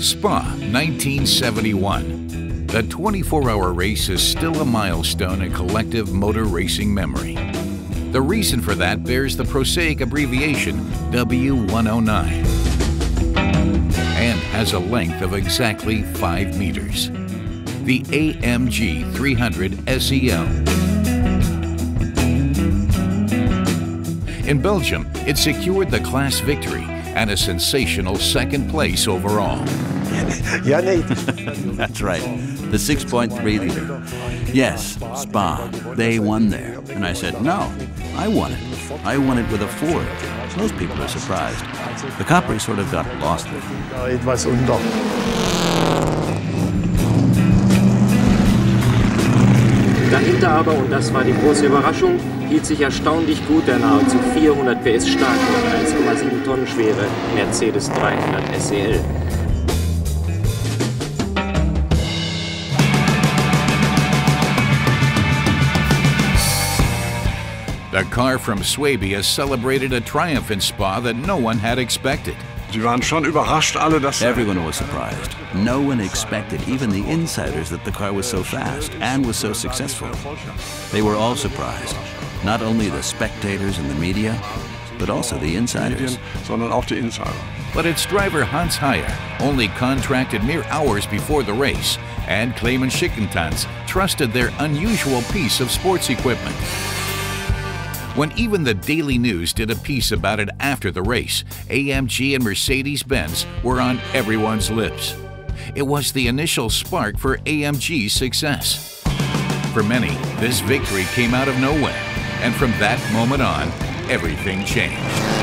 Spa 1971. The 24 hour race is still a milestone in collective motor racing memory. The reason for that bears the prosaic abbreviation W109 and has a length of exactly 5 meters. The AMG 300 SEL. In Belgium, it secured the class victory and a sensational second place overall. Nee. That's right. The 6.3 liter. Yes, Spa. They won there. And I said, no, I won it. I won it with a Ford. Most people are surprised. The Capri sort of got lost there. Da etwas unter. Dahinter aber, und das war die große Überraschung, hielt sich erstaunlich gut der nahezu 400 PS starke und 1,7 Tonnen schwere Mercedes 300 SEL. The car from Swabia celebrated a triumph in Spa that no one had expected. Sie waren schon überrascht alle, dass Everyone was surprised. No one expected, even the insiders, that the car was so fast and was so successful. They were all surprised. Not only the spectators and the media, but also the insiders. sondern auch die Insider. But its driver Hans Heyer, only contracted mere hours before the race, and Clemens Schickentanz trusted their unusual piece of sports equipment. When even the Daily News did a piece about it after the race, AMG and Mercedes Benz were on everyone's lips. It was the initial spark for AMG's success. For many, this victory came out of nowhere, and from that moment on, everything changed.